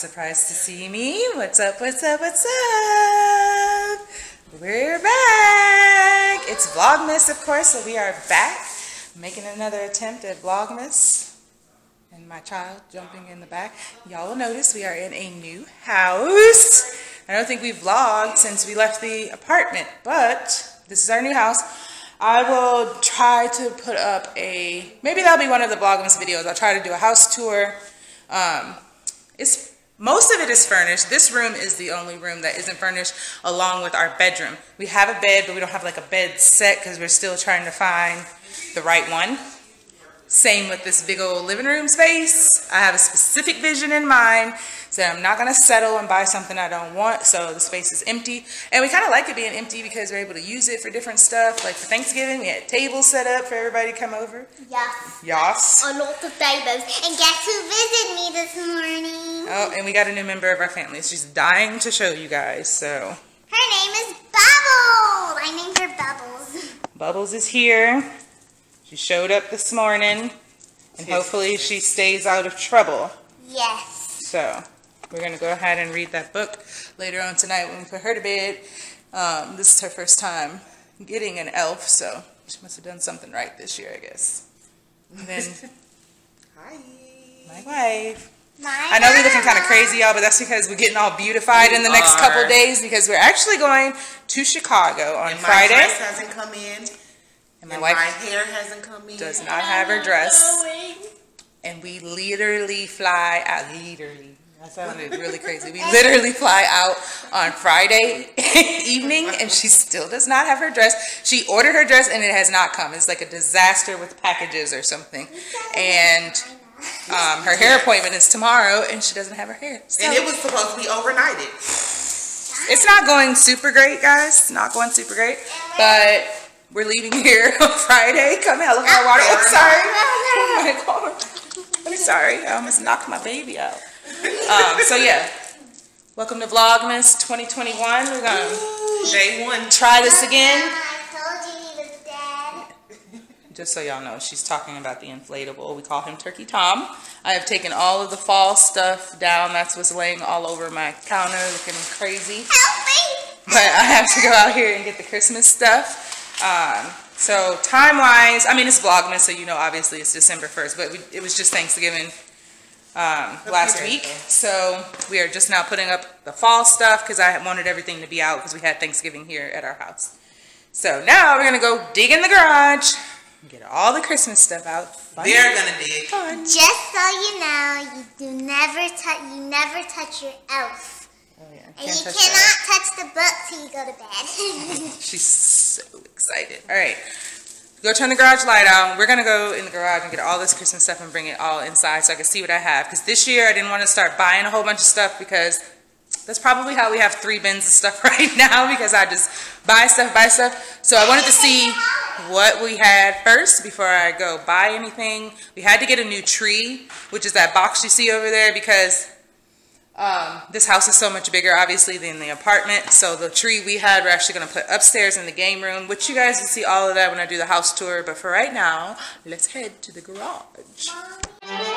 surprised to see me? What's up, what's up, what's up? We're back. It's Vlogmas, of course, so we are back making another attempt at Vlogmas. And my child jumping in the back. Y'all will notice we are in a new house. I don't think we've vlogged since we left the apartment, but this is our new house. I will try to put up a, maybe that'll be one of the Vlogmas videos. I'll try to do a house tour. Um, it's most of it is furnished. This room is the only room that isn't furnished along with our bedroom. We have a bed, but we don't have like a bed set because we're still trying to find the right one. Same with this big old living room space. I have a specific vision in mind. So I'm not gonna settle and buy something I don't want. So the space is empty. And we kind of like it being empty because we're able to use it for different stuff. Like for Thanksgiving, we had tables set up for everybody to come over. Yes. Yas. A lot of tables. And guess who visited me this morning? Oh, and we got a new member of our family. She's dying to show you guys, so. Her name is Bubbles. I named her Bubbles. Bubbles is here. She showed up this morning. And hopefully she stays out of trouble. Yes. So, we're going to go ahead and read that book later on tonight when we put her to bed. Um, this is her first time getting an elf, so she must have done something right this year, I guess. And then, Hi. my wife. My I know we're looking kind of crazy, y'all, but that's because we're getting all beautified in the next are. couple days because we're actually going to Chicago on And my Friday. dress hasn't come in. And my and wife my hair hasn't come in. does not have her dress. And we literally fly out. Literally. That sounded really crazy. We literally fly out on Friday evening and she still does not have her dress. She ordered her dress and it has not come. It's like a disaster with packages or something. And um, her hair appointment is tomorrow and she doesn't have her hair. So And it was supposed to be overnighted. it's not going super great, guys. Not going super great. But we're leaving here on Friday. Come here, look at my water. I'm sorry. Oh my God. I'm sorry. I almost knocked my baby out. Um, so yeah, welcome to Vlogmas 2021. We're gonna Day one. try this again. I told you he was dead. Just so y'all know, she's talking about the inflatable. We call him Turkey Tom. I have taken all of the fall stuff down. That's what's laying all over my counter, looking crazy. Help me. but I have to go out here and get the Christmas stuff. Um, so time wise, I mean it's Vlogmas, so you know obviously it's December 1st, but we, it was just Thanksgiving um, last week. So we are just now putting up the fall stuff because I wanted everything to be out because we had Thanksgiving here at our house. So now we're gonna go dig in the garage, get all the Christmas stuff out. Fun. They're gonna dig. Fun. Just so you know, you do never touch. You never touch your elf. Oh, yeah. And you touch cannot that. touch the book till you go to bed. She's so excited. All right. Go turn the garage light on. We're going to go in the garage and get all this Christmas stuff and bring it all inside so I can see what I have. Because this year I didn't want to start buying a whole bunch of stuff because that's probably how we have three bins of stuff right now because I just buy stuff, buy stuff. So I wanted to see what we had first before I go buy anything. We had to get a new tree, which is that box you see over there because um, this house is so much bigger, obviously, than the apartment. So the tree we had, we're actually going to put upstairs in the game room, which you guys will see all of that when I do the house tour. But for right now, let's head to the garage. All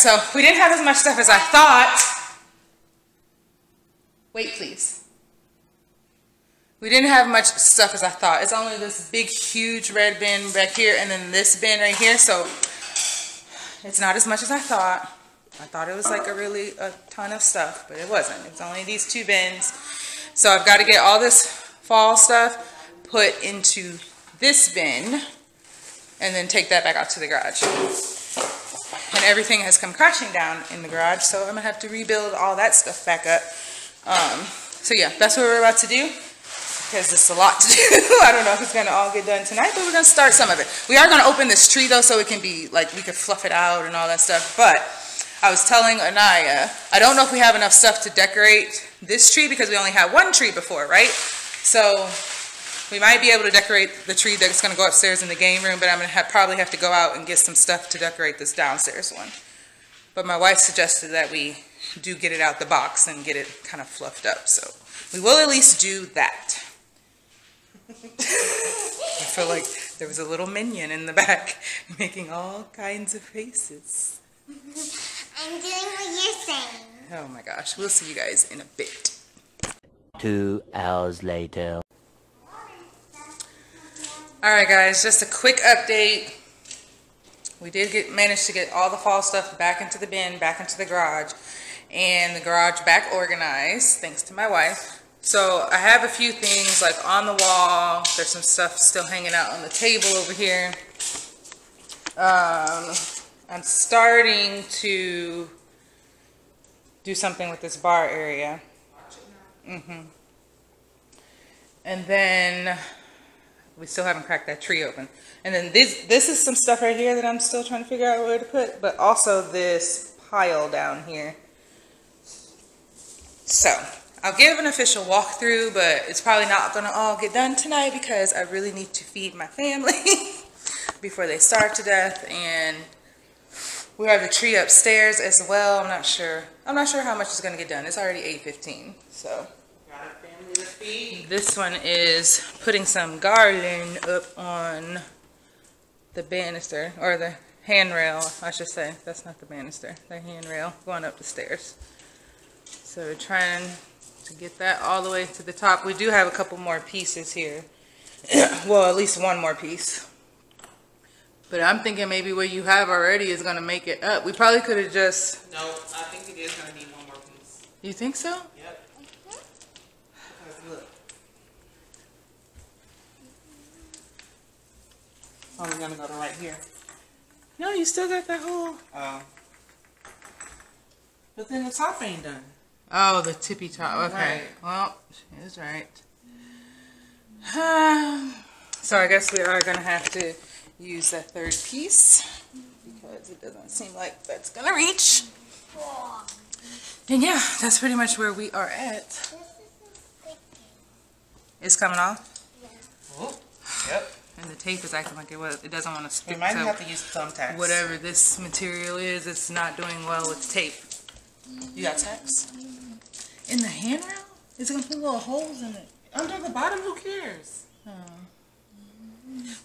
So we didn't have as much stuff as I thought. Wait, please. We didn't have much stuff as I thought. It's only this big, huge red bin back here and then this bin right here. So it's not as much as I thought. I thought it was like a really a ton of stuff, but it wasn't. It was only these two bins. So I've got to get all this fall stuff put into this bin and then take that back out to the garage. And everything has come crashing down in the garage, so I'm gonna have to rebuild all that stuff back up. Um, so yeah, that's what we're about to do because it's a lot to do. I don't know if it's gonna all get done tonight, but we're gonna start some of it. We are gonna open this tree though, so it can be like we could fluff it out and all that stuff. But I was telling Anaya, I don't know if we have enough stuff to decorate this tree because we only had one tree before, right? So we might be able to decorate the tree that's gonna go upstairs in the game room, but I'm gonna have, probably have to go out and get some stuff to decorate this downstairs one. But my wife suggested that we do get it out the box and get it kind of fluffed up, so we will at least do that. I feel like there was a little minion in the back making all kinds of faces. I'm doing what you're saying. Oh my gosh, we'll see you guys in a bit. Two hours later. All right, guys, just a quick update. We did get manage to get all the fall stuff back into the bin, back into the garage, and the garage back organized, thanks to my wife. So I have a few things like on the wall. There's some stuff still hanging out on the table over here. Um, I'm starting to do something with this bar area. Mm-hmm. And then we still haven't cracked that tree open. And then this this is some stuff right here that I'm still trying to figure out where to put, but also this pile down here. So I'll give an official walkthrough, but it's probably not gonna all get done tonight because I really need to feed my family before they starve to death. And we have the tree upstairs as well. I'm not sure. I'm not sure how much is gonna get done. It's already 8:15, so. Got a family to feed. This one is putting some garland up on the banister, or the handrail, I should say. That's not the banister, the handrail going up the stairs. So we're trying to get that all the way to the top. We do have a couple more pieces here. well, at least one more piece. But I'm thinking maybe what you have already is gonna make it up. We probably could have just, No, I think it is gonna need one more piece. you think so? Yep. Only gonna go to right here. No, you still got that whole, Um. But then the top ain't done. Oh, the tippy top. Okay. Right. Well, she is right. so I guess we are gonna have to use that third piece because it doesn't seem like that's gonna reach. And yeah, that's pretty much where we are at. This isn't. It's coming off, Oh, yep. And the tape is acting like it was. It doesn't want to We stick might to have to use thumbtacks. whatever this material is. It's not doing well with tape. You got tacks? In the handrail, is it gonna put little holes in it? Under the bottom, who cares? Oh.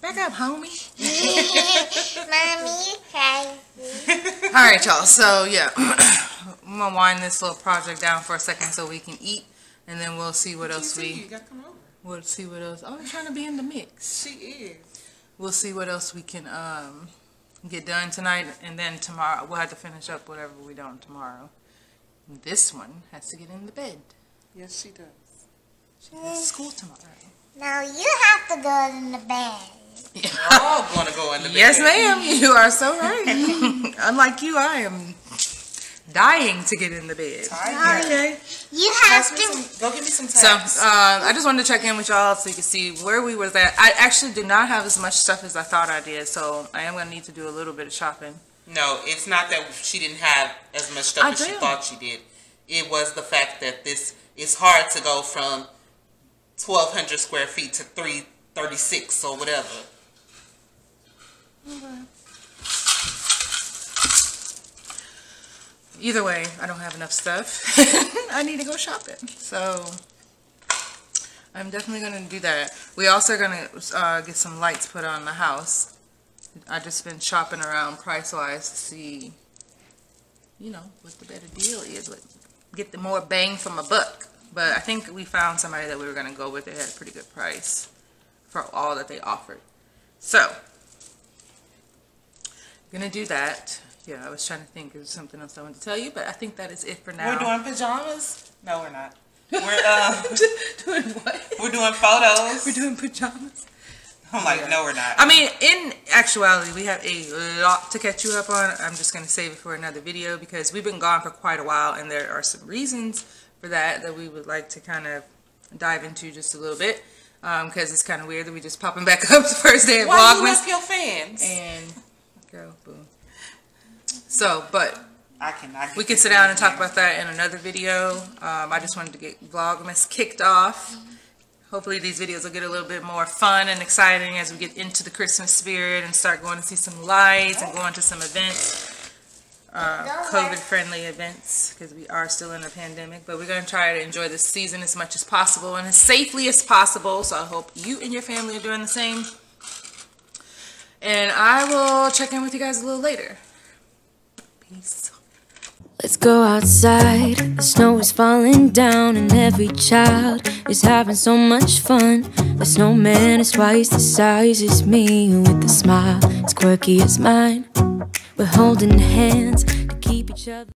Back up, homie. Mommy, you. All right, y'all. So yeah, I'm gonna wind this little project down for a second so we can eat, and then we'll see what else You we gotta come over. We'll see what else. Oh, I'm trying to be in the mix. She is. We'll see what else we can um get done tonight, and then tomorrow we'll have to finish up whatever we don't tomorrow. This one has to get in the bed. Yes, she does. She has school tomorrow. Now you have to go in the bed. We're all gonna go in the bed. Yes, ma'am. You are so right. Unlike you, I am dying to get in the bed. Tired. Okay. You have me to. some, go get me some So, uh, I just wanted to check in with y'all so you can see where we was at. I actually did not have as much stuff as I thought I did, so I am gonna need to do a little bit of shopping. No, it's not that she didn't have as much stuff I as she thought she did. It was the fact that this it's hard to go from twelve hundred square feet to three thirty six or whatever. Either way, I don't have enough stuff. I need to go shopping, so I'm definitely gonna do that. We also are gonna uh, get some lights put on the house. I just been shopping around price wise to see, you know, what the better deal is. What get the more bang from a buck. But I think we found somebody that we were gonna go with. They had a pretty good price for all that they offered. So, gonna do that. Yeah, I was trying to think of something else I wanted to tell you, but I think that is it for now. We're doing pajamas? No, we're not. We're um, doing what? we're doing photos. We're doing pajamas. I'm like, no, we're not. I mean, in actuality, we have a lot to catch you up on. I'm just going to save it for another video because we've been gone for quite a while, and there are some reasons for that that we would like to kind of dive into just a little bit. Because it's kind of weird that we just popping back up the first day of Why you Vlogmas. left your fans? And, girl, boom. So, but I cannot. we can sit down and talk about that in another video. Um, I just wanted to get Vlogmas kicked off. Hopefully these videos will get a little bit more fun and exciting as we get into the Christmas spirit and start going to see some lights and going to some events, uh, COVID-friendly events, because we are still in a pandemic. But we're going to try to enjoy this season as much as possible and as safely as possible. So I hope you and your family are doing the same. And I will check in with you guys a little later. Let's go outside. The snow is falling down, and every child is having so much fun. The snowman is twice the size as me, with a smile as quirky as mine. We're holding hands to keep each other.